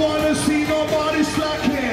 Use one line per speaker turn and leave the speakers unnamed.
want to see nobody slacking.